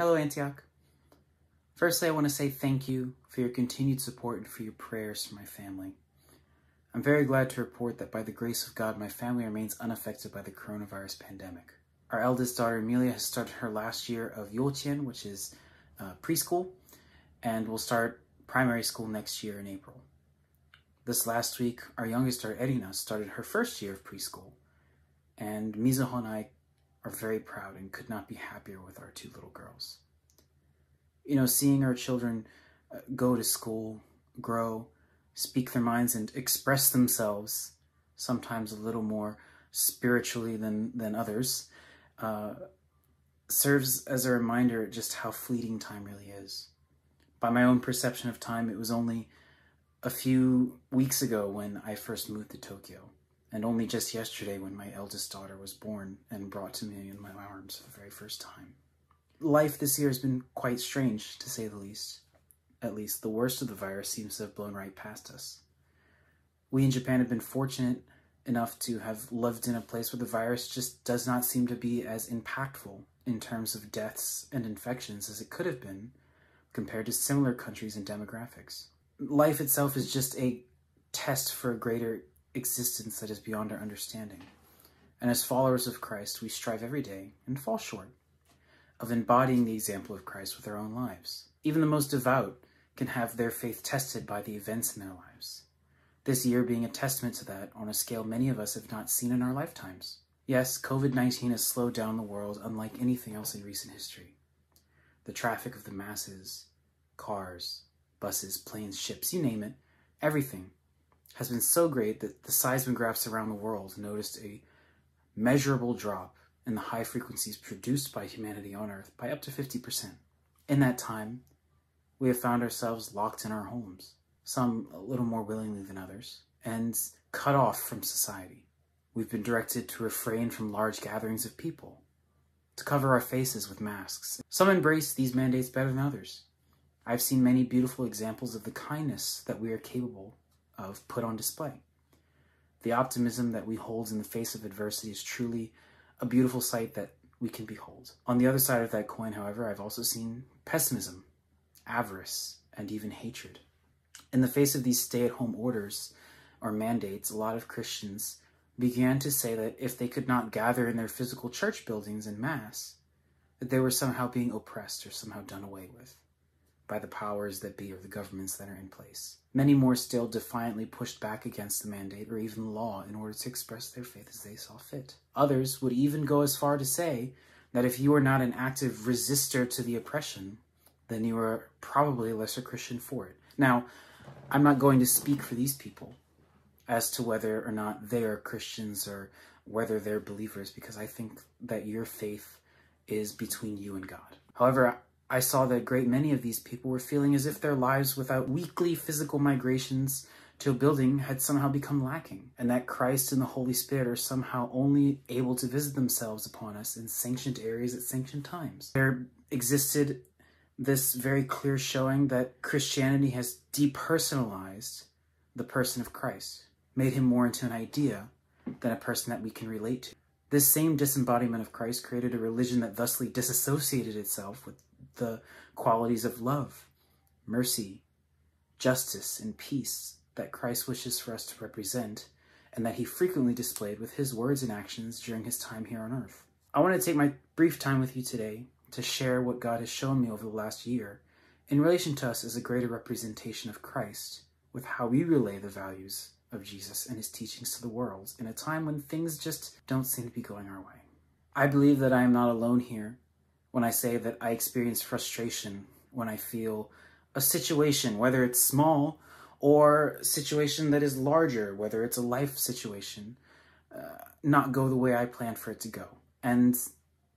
Hello, Antioch. Firstly, I want to say thank you for your continued support and for your prayers for my family. I'm very glad to report that by the grace of God, my family remains unaffected by the coronavirus pandemic. Our eldest daughter, Amelia, has started her last year of Yochien, which is uh, preschool, and will start primary school next year in April. This last week, our youngest daughter, Erina, started her first year of preschool, and Mizuho and I are very proud and could not be happier with our two little girls. You know, seeing our children uh, go to school, grow, speak their minds, and express themselves, sometimes a little more spiritually than, than others, uh, serves as a reminder just how fleeting time really is. By my own perception of time, it was only a few weeks ago when I first moved to Tokyo, and only just yesterday when my eldest daughter was born and brought to me in my arms for the very first time. Life this year has been quite strange, to say the least. At least the worst of the virus seems to have blown right past us. We in Japan have been fortunate enough to have lived in a place where the virus just does not seem to be as impactful in terms of deaths and infections as it could have been compared to similar countries and demographics. Life itself is just a test for a greater existence that is beyond our understanding. And as followers of Christ, we strive every day, and fall short, of embodying the example of Christ with our own lives. Even the most devout can have their faith tested by the events in their lives this year being a testament to that on a scale many of us have not seen in our lifetimes. Yes, COVID 19 has slowed down the world unlike anything else in recent history. The traffic of the masses, cars, buses, planes, ships, you name it, everything has been so great that the seismographs around the world noticed a measurable drop in the high frequencies produced by humanity on Earth by up to 50%. In that time, we have found ourselves locked in our homes some a little more willingly than others, and cut off from society. We've been directed to refrain from large gatherings of people, to cover our faces with masks. Some embrace these mandates better than others. I've seen many beautiful examples of the kindness that we are capable of put on display. The optimism that we hold in the face of adversity is truly a beautiful sight that we can behold. On the other side of that coin, however, I've also seen pessimism, avarice, and even hatred. In the face of these stay at home orders or mandates, a lot of Christians began to say that if they could not gather in their physical church buildings in mass, that they were somehow being oppressed or somehow done away with by the powers that be or the governments that are in place. Many more still defiantly pushed back against the mandate or even law in order to express their faith as they saw fit. Others would even go as far to say that if you are not an active resistor to the oppression, then you are probably a lesser Christian for it. Now, I'm not going to speak for these people as to whether or not they are Christians or whether they're believers, because I think that your faith is between you and God. However, I saw that a great many of these people were feeling as if their lives without weekly physical migrations to a building had somehow become lacking, and that Christ and the Holy Spirit are somehow only able to visit themselves upon us in sanctioned areas at sanctioned times. There existed this very clear showing that Christianity has depersonalized the person of Christ, made him more into an idea than a person that we can relate to. This same disembodiment of Christ created a religion that thusly disassociated itself with the qualities of love, mercy, justice, and peace that Christ wishes for us to represent and that he frequently displayed with his words and actions during his time here on earth. I want to take my brief time with you today to share what God has shown me over the last year in relation to us as a greater representation of Christ with how we relay the values of Jesus and his teachings to the world in a time when things just don't seem to be going our way. I believe that I am not alone here when I say that I experience frustration when I feel a situation, whether it's small or situation that is larger, whether it's a life situation, uh, not go the way I planned for it to go. And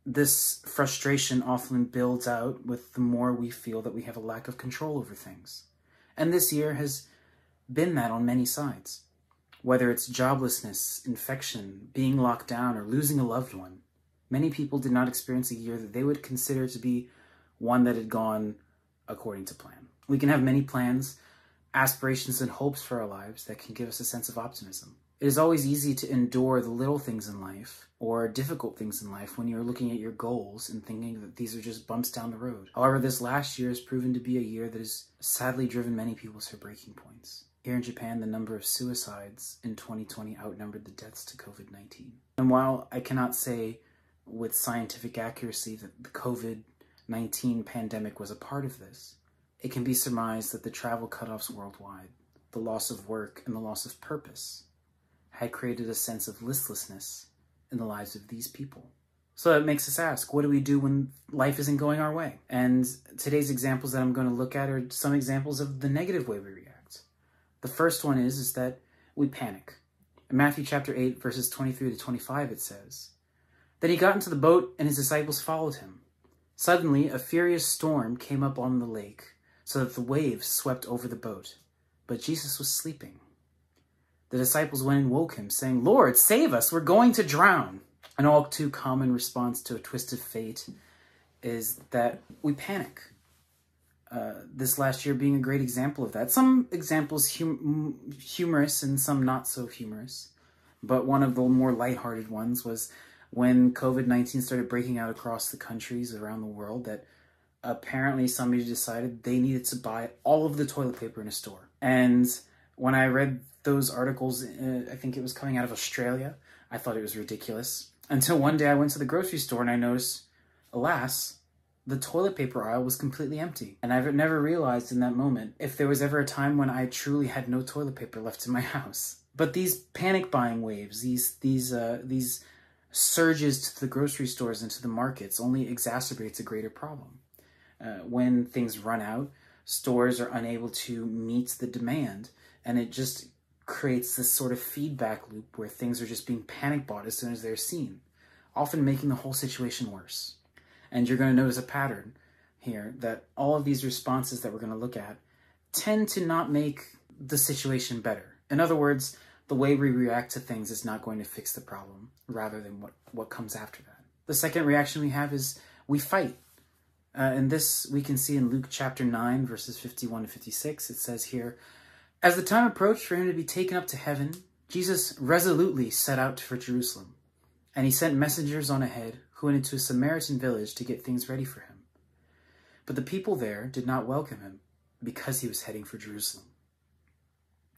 this frustration often builds out with the more we feel that we have a lack of control over things. And this year has been that on many sides. Whether it's joblessness, infection, being locked down, or losing a loved one, many people did not experience a year that they would consider to be one that had gone according to plan. We can have many plans, aspirations, and hopes for our lives that can give us a sense of optimism. It is always easy to endure the little things in life or difficult things in life when you're looking at your goals and thinking that these are just bumps down the road. However, this last year has proven to be a year that has sadly driven many people to breaking points. Here in Japan, the number of suicides in 2020 outnumbered the deaths to COVID 19. And while I cannot say with scientific accuracy that the COVID 19 pandemic was a part of this, it can be surmised that the travel cutoffs worldwide, the loss of work, and the loss of purpose had created a sense of listlessness in the lives of these people. So it makes us ask, what do we do when life isn't going our way? And today's examples that I'm going to look at are some examples of the negative way we react. The first one is, is that we panic. In Matthew chapter 8, verses 23 to 25, it says, Then he got into the boat, and his disciples followed him. Suddenly, a furious storm came up on the lake, so that the waves swept over the boat. But Jesus was sleeping. The disciples went and woke him, saying, Lord, save us, we're going to drown. An all too common response to a twisted fate is that we panic. Uh, this last year being a great example of that. Some examples hum humorous and some not so humorous. But one of the more lighthearted ones was when COVID-19 started breaking out across the countries around the world that apparently somebody decided they needed to buy all of the toilet paper in a store. And when I read those articles, uh, I think it was coming out of Australia, I thought it was ridiculous. Until one day I went to the grocery store and I noticed, alas, the toilet paper aisle was completely empty. And I've never realized in that moment if there was ever a time when I truly had no toilet paper left in my house. But these panic buying waves, these these uh, these surges to the grocery stores and to the markets only exacerbates a greater problem. Uh, when things run out, stores are unable to meet the demand, and it just creates this sort of feedback loop where things are just being panic bought as soon as they're seen, often making the whole situation worse. And you're going to notice a pattern here that all of these responses that we're going to look at tend to not make the situation better. In other words, the way we react to things is not going to fix the problem rather than what, what comes after that. The second reaction we have is we fight. Uh, and this we can see in Luke chapter 9, verses 51 to 56. It says here, as the time approached for him to be taken up to heaven, Jesus resolutely set out for Jerusalem, and he sent messengers on ahead who went into a Samaritan village to get things ready for him. But the people there did not welcome him because he was heading for Jerusalem.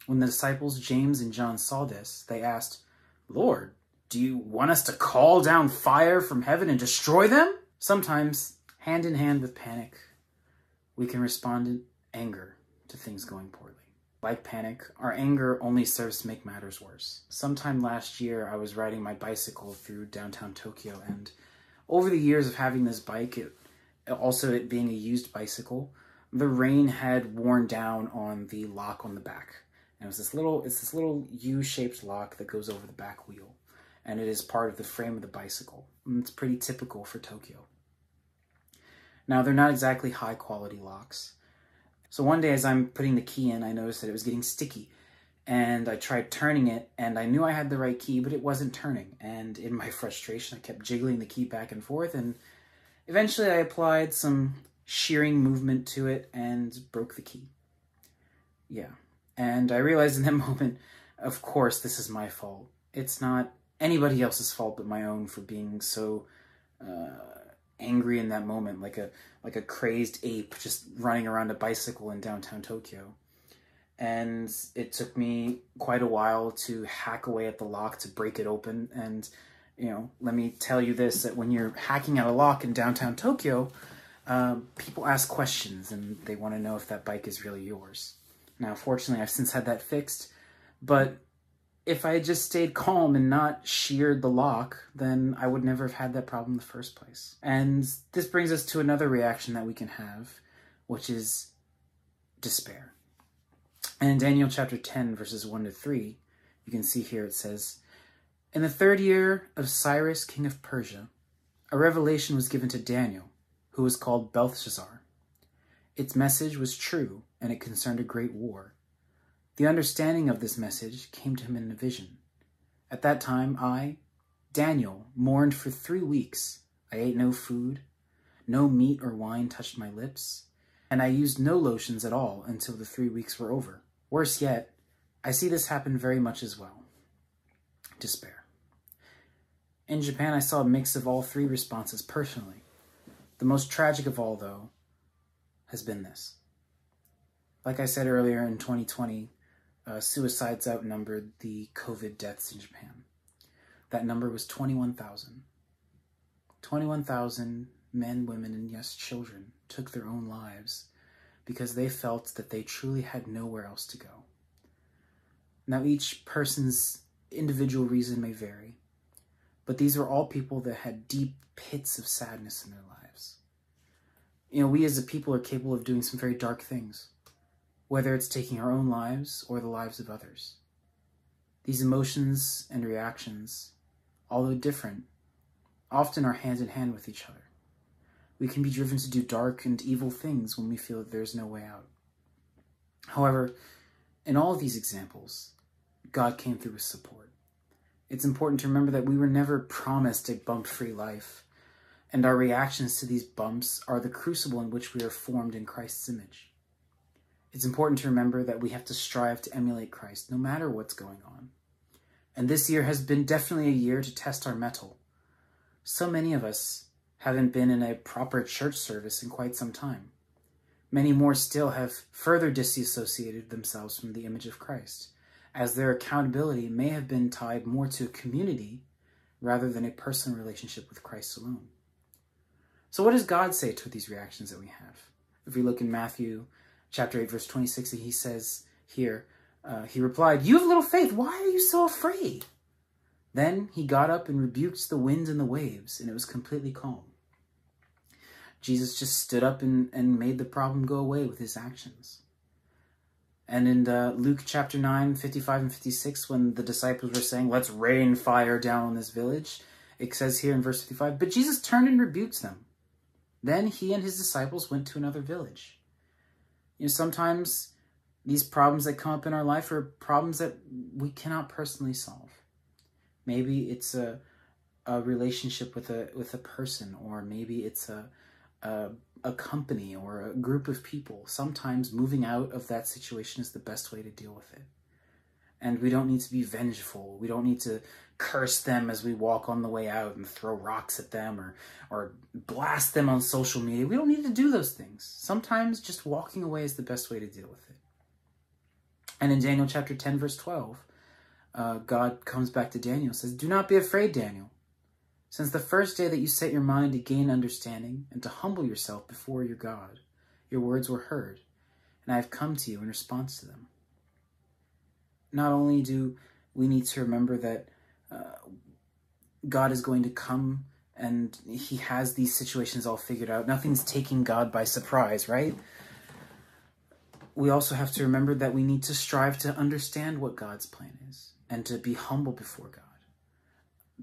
When the disciples James and John saw this, they asked, Lord, do you want us to call down fire from heaven and destroy them? Sometimes, hand in hand with panic, we can respond in anger to things going poorly. Like panic, our anger only serves to make matters worse. Sometime last year, I was riding my bicycle through downtown Tokyo, and over the years of having this bike, it, also it being a used bicycle, the rain had worn down on the lock on the back. And it was this little, it's this little U-shaped lock that goes over the back wheel, and it is part of the frame of the bicycle. And it's pretty typical for Tokyo. Now, they're not exactly high quality locks. So one day as I'm putting the key in, I noticed that it was getting sticky. And I tried turning it, and I knew I had the right key, but it wasn't turning. And in my frustration, I kept jiggling the key back and forth, and eventually I applied some shearing movement to it and broke the key. Yeah. And I realized in that moment, of course, this is my fault. It's not anybody else's fault but my own for being so uh, angry in that moment, like a like a crazed ape just running around a bicycle in downtown Tokyo. And it took me quite a while to hack away at the lock to break it open. And you know, let me tell you this: that when you're hacking at a lock in downtown Tokyo, um, people ask questions and they want to know if that bike is really yours. Now, fortunately, I've since had that fixed, but if I had just stayed calm and not sheared the lock, then I would never have had that problem in the first place. And this brings us to another reaction that we can have, which is despair. And in Daniel chapter 10, verses 1 to 3, you can see here it says, In the third year of Cyrus, king of Persia, a revelation was given to Daniel, who was called Belteshazzar. Its message was true, and it concerned a great war the understanding of this message came to him in a vision. At that time, I, Daniel, mourned for three weeks. I ate no food, no meat or wine touched my lips, and I used no lotions at all until the three weeks were over. Worse yet, I see this happen very much as well. despair. In Japan, I saw a mix of all three responses personally. The most tragic of all, though, has been this. Like I said earlier, in 2020, uh, suicides outnumbered the COVID deaths in Japan. That number was 21,000. 21,000 men, women, and yes, children took their own lives because they felt that they truly had nowhere else to go. Now, each person's individual reason may vary, but these are all people that had deep pits of sadness in their lives. You know, we as a people are capable of doing some very dark things, whether it's taking our own lives or the lives of others. These emotions and reactions, although different, often are hand in hand with each other. We can be driven to do dark and evil things when we feel that there's no way out. However, in all of these examples, God came through with support. It's important to remember that we were never promised a bump free life, and our reactions to these bumps are the crucible in which we are formed in Christ's image. It's important to remember that we have to strive to emulate Christ no matter what's going on. And this year has been definitely a year to test our mettle. So many of us haven't been in a proper church service in quite some time. Many more still have further disassociated themselves from the image of Christ, as their accountability may have been tied more to a community rather than a personal relationship with Christ alone. So, what does God say to these reactions that we have? If we look in Matthew chapter 8, verse 26, he says here, uh, He replied, You have little faith, why are you so afraid? Then he got up and rebuked the winds and the waves, and it was completely calm. Jesus just stood up and, and made the problem go away with his actions. And in uh, Luke chapter 9, 55 and 56, when the disciples were saying, Let's rain fire down on this village, it says here in verse 55, But Jesus turned and rebuked them. Then he and his disciples went to another village. You know, sometimes these problems that come up in our life are problems that we cannot personally solve. Maybe it's a, a relationship with a with a person, or maybe it's a a, a company or a group of people, sometimes moving out of that situation is the best way to deal with it. And we don't need to be vengeful. We don't need to curse them as we walk on the way out and throw rocks at them or or blast them on social media. We don't need to do those things. Sometimes just walking away is the best way to deal with it. And in Daniel chapter 10 verse 12, uh, God comes back to Daniel says, "Do not be afraid, Daniel. Since the first day that you set your mind to gain understanding and to humble yourself before your God, your words were heard, and I have come to you in response to them. Not only do we need to remember that uh, God is going to come and he has these situations all figured out. Nothing's taking God by surprise, right? We also have to remember that we need to strive to understand what God's plan is and to be humble before God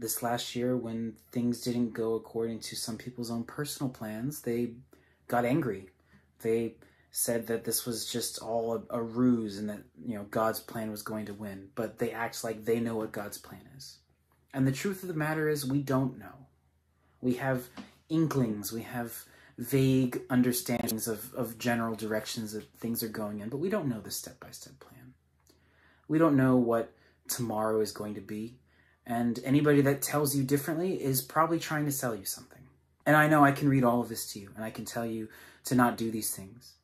this last year when things didn't go according to some people's own personal plans, they got angry. They said that this was just all a, a, ruse and that, you know, God's plan was going to win, but they act like they know what God's plan is. And the truth of the matter is we don't know. We have inklings, we have vague understandings of, of general directions that things are going in, but we don't know the step-by-step -step plan. We don't know what tomorrow is going to be. And anybody that tells you differently is probably trying to sell you something. And I know I can read all of this to you, and I can tell you to not do these things,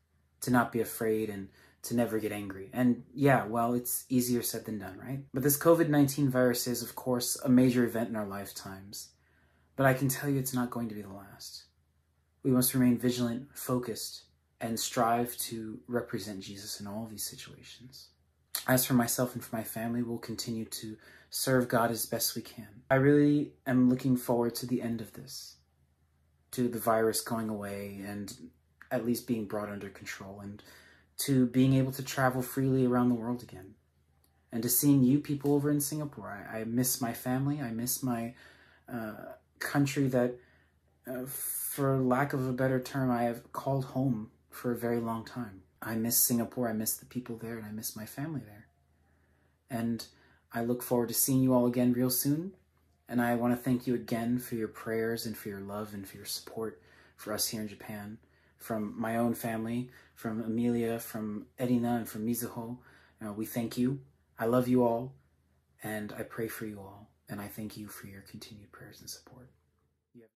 to not be afraid, and to never get angry. And yeah, well, it's easier said than done, right? But this COVID 19 virus is, of course, a major event in our lifetimes. But I can tell you it's not going to be the last. We must remain vigilant, focused, and strive to represent Jesus in all these situations. As for myself and for my family, we'll continue to serve God as best we can. I really am looking forward to the end of this, to the virus going away and at least being brought under control, and to being able to travel freely around the world again, and to seeing you people over in Singapore. I, I miss my family. I miss my uh, country that, uh, for lack of a better term, I have called home for a very long time. I miss Singapore. I miss the people there, and I miss my family there. And I look forward to seeing you all again real soon. And I want to thank you again for your prayers and for your love and for your support for us here in Japan. From my own family, from Amelia, from Erina, and from Mizuho, uh, we thank you. I love you all. And I pray for you all, and I thank you for your continued prayers and support.